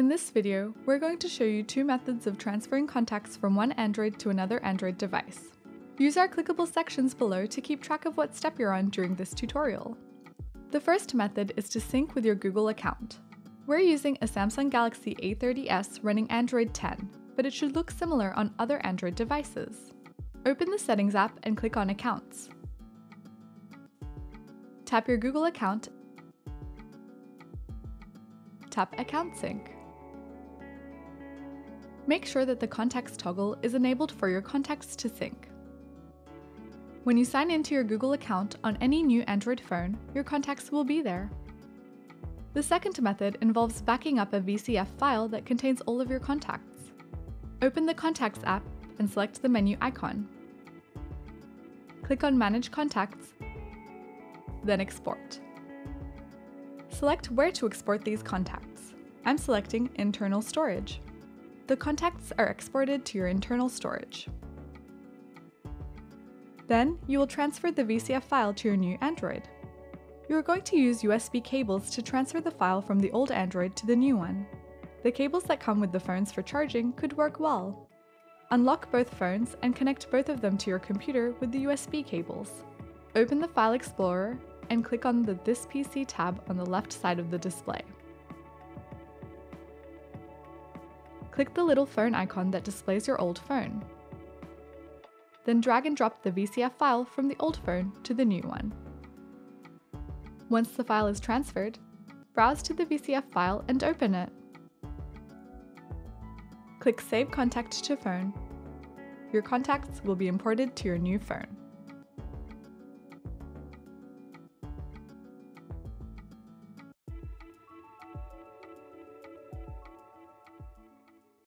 In this video, we're going to show you two methods of transferring contacts from one Android to another Android device. Use our clickable sections below to keep track of what step you're on during this tutorial. The first method is to sync with your Google account. We're using a Samsung Galaxy A30s running Android 10, but it should look similar on other Android devices. Open the Settings app and click on Accounts. Tap your Google account, tap Account Sync. Make sure that the Contacts toggle is enabled for your contacts to sync. When you sign into your Google account on any new Android phone, your contacts will be there. The second method involves backing up a VCF file that contains all of your contacts. Open the Contacts app and select the menu icon. Click on Manage Contacts, then Export. Select where to export these contacts. I'm selecting Internal Storage the contacts are exported to your internal storage. Then, you will transfer the VCF file to your new Android. You are going to use USB cables to transfer the file from the old Android to the new one. The cables that come with the phones for charging could work well. Unlock both phones and connect both of them to your computer with the USB cables. Open the File Explorer and click on the This PC tab on the left side of the display. Click the little phone icon that displays your old phone. Then drag and drop the VCF file from the old phone to the new one. Once the file is transferred, browse to the VCF file and open it. Click Save Contact to Phone. Your contacts will be imported to your new phone.